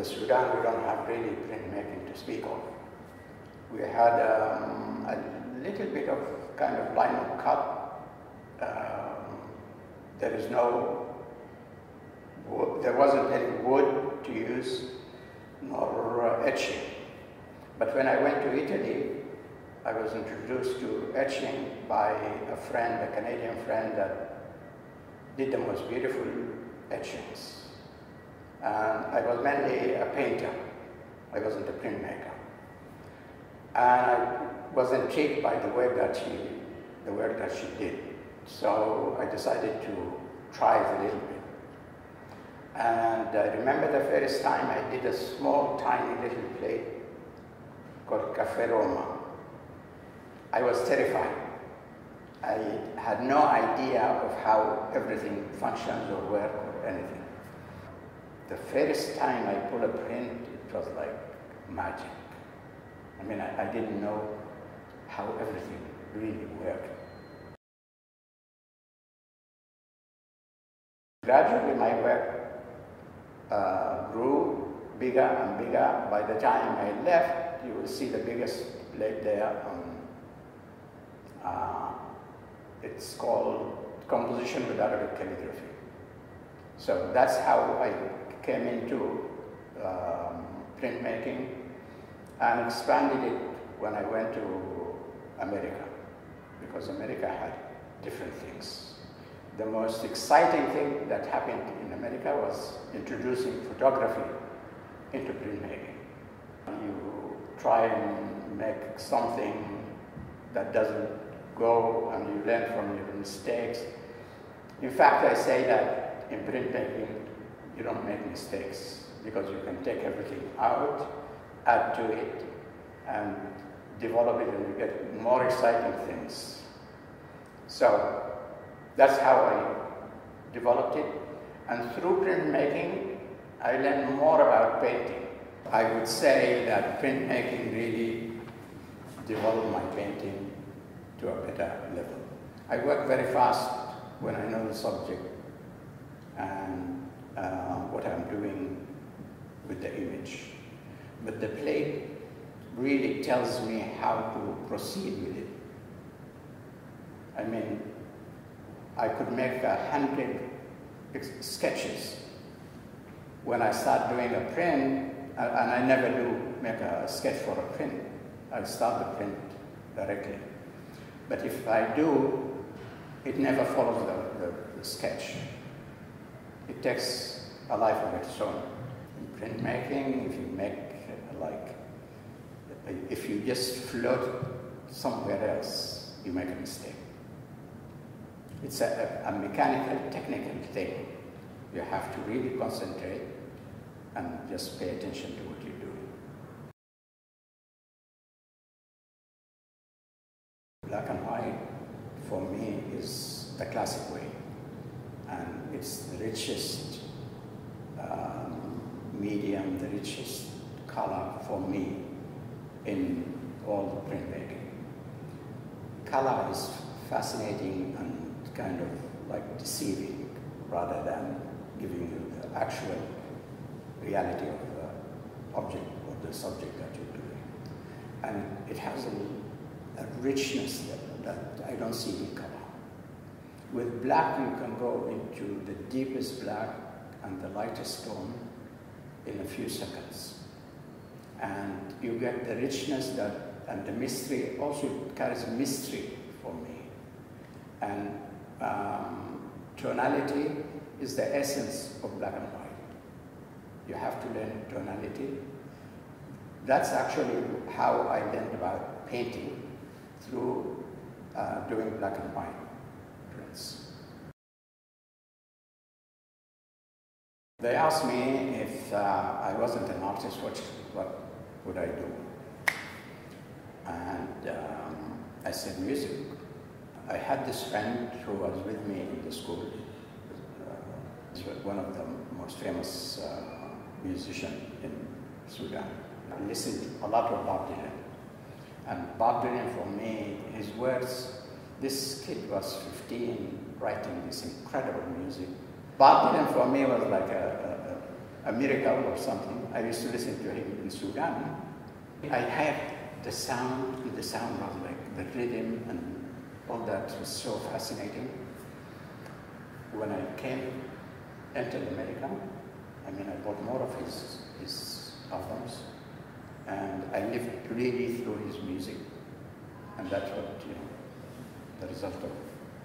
the Sudan, we don't have really printmaking to speak of. We had um, a little bit of kind of linocut. Um, there is no, there wasn't any wood to use, nor uh, etching. But when I went to Italy, I was introduced to etching by a friend, a Canadian friend that did the most beautiful etchings. And I was mainly a painter. I wasn't a printmaker. And I was intrigued by the work that she, the work that she did. So I decided to try it a little bit. And I remember the first time I did a small, tiny little play called Cafe Roma. I was terrified. I had no idea of how everything functions or works or anything. The first time I pulled a print, it was like magic. I mean, I, I didn't know how everything really worked. Gradually, my work uh, grew bigger and bigger. By the time I left, you will see the biggest plate there. Uh, it's called Composition with Arabic Calligraphy. So that's how I came into um, printmaking and expanded it when I went to America, because America had different things. The most exciting thing that happened in America was introducing photography into printmaking. You try and make something that doesn't go and you learn from your mistakes. In fact, I say that in printmaking, you don't make mistakes because you can take everything out, add to it, and develop it and you get more exciting things. So that's how I developed it. And through printmaking, I learned more about painting. I would say that printmaking really developed my painting to a better level. I work very fast when I know the subject and uh, what I'm doing with the image. But the plate really tells me how to proceed with it. I mean, I could make a hundred sketches. When I start doing a print, and I never do make a sketch for a print, I start the print directly. But if I do, it never follows the, the, the sketch. It takes a life of its own. In printmaking, if you make like if you just float somewhere else, you make a mistake. It's a, a, mechanical, technical thing. You have to really concentrate and just pay attention to what you're doing. Black and white, for me, is the classic way. And it's the richest um, medium, the richest color for me in all the printmaking. Color is fascinating and kind of like deceiving rather than giving you the actual reality of the object or the subject that you're doing. And it has a, a richness that, that I don't see in color. With black, you can go into the deepest black and the lightest tone in a few seconds. And you get the richness that and the mystery also carries mystery for me. And um, tonality is the essence of black and white. You have to learn tonality. That's actually how i learned about painting through uh, doing black and white they asked me if uh, I wasn't an artist, what, what would I do? And um, I said, music. I had this friend who was with me in the school. Uh, one of the most famous uh, musicians in Sudan. I listened a lot of Bob Dylan. And Bob Dylan, for me, his words, this kid was 15 writing this incredible music. Bob Dylan, for me, was like a, a miracle or something. I used to listen to him in Sudan. I had the sound, the sound was like the rhythm and all that was so fascinating. When I came, entered America, I mean, I bought more of his, his albums, and I lived really through his music, and that's what, you know, the result of,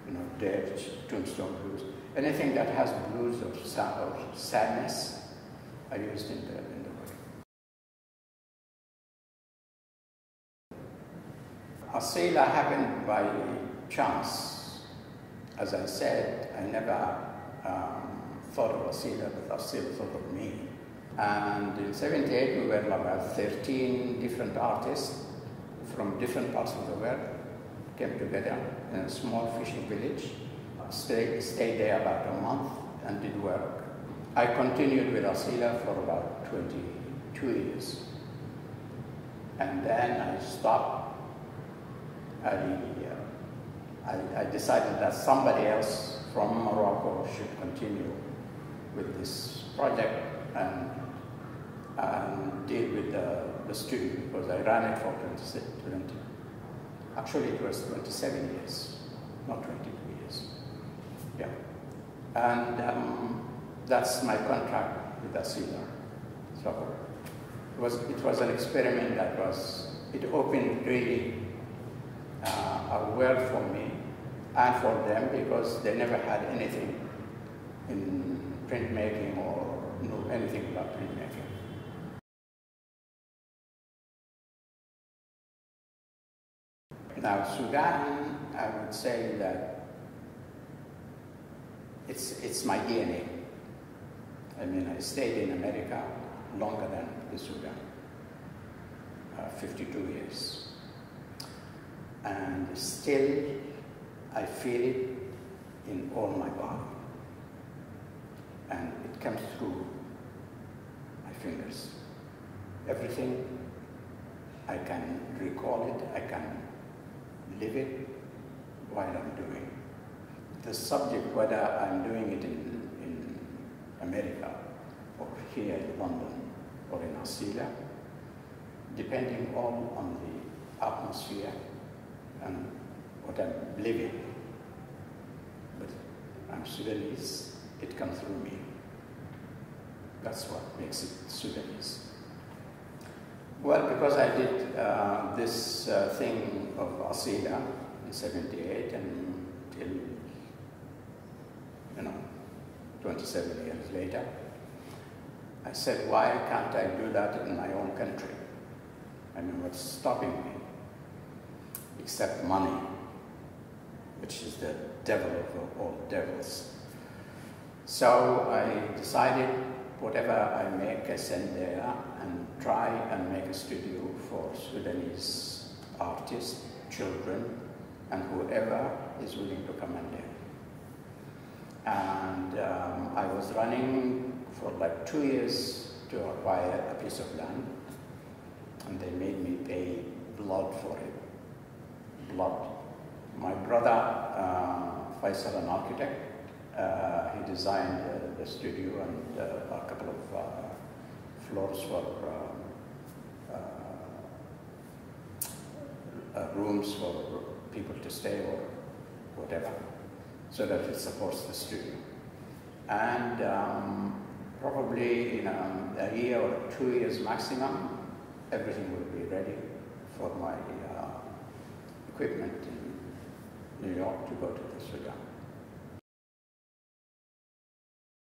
you know, Dead, Tombstone Blues. Anything that has blues or, or sadness, I used in the, in the work. Asila happened by chance. As I said, I never um, thought of Asila, but Asila thought of me. And in 78, we were about 13 different artists from different parts of the world came together in a small fishing village, stayed, stayed there about a month and did work. I continued with Asila for about 22 years. And then I stopped. I, uh, I, I decided that somebody else from Morocco should continue with this project and, and deal with the, the studio because I ran it for 20, 20. Actually, it was 27 years, not 22 years. Yeah. And um, that's my contract with Asila. So it was, it was an experiment that was, it opened really uh, a world for me and for them because they never had anything in printmaking or knew anything about printmaking. Now, Sudan, I would say that it's, it's my DNA. I mean, I stayed in America longer than the Sudan, uh, 52 years. And still, I feel it in all my body. And it comes through my fingers. Everything, I can recall it, I can live it while I'm doing. The subject, whether I'm doing it in, in America or here in London or in Australia, depending all on the atmosphere and what I'm living. But I'm Sudanese, it comes through me. That's what makes it Sudanese. Well, because I did uh, this uh, thing of Asila in 78 and till, you know, 27 years later, I said, why can't I do that in my own country? I mean, what's stopping me? Except money, which is the devil of all devils. So I decided whatever I make, I send there and try and make a studio for Sudanese artists, children, and whoever is willing to come and live. And um, I was running for like two years to acquire a piece of land, and they made me pay blood for it. Blood. My brother, uh, Faisal, an architect, uh, he designed uh, the studio and uh, a couple of uh, floors for um, uh, rooms for people to stay or whatever, so that it supports the studio. And um, probably in um, a year or two years maximum, everything will be ready for my uh, equipment in New York to go to the Sudan.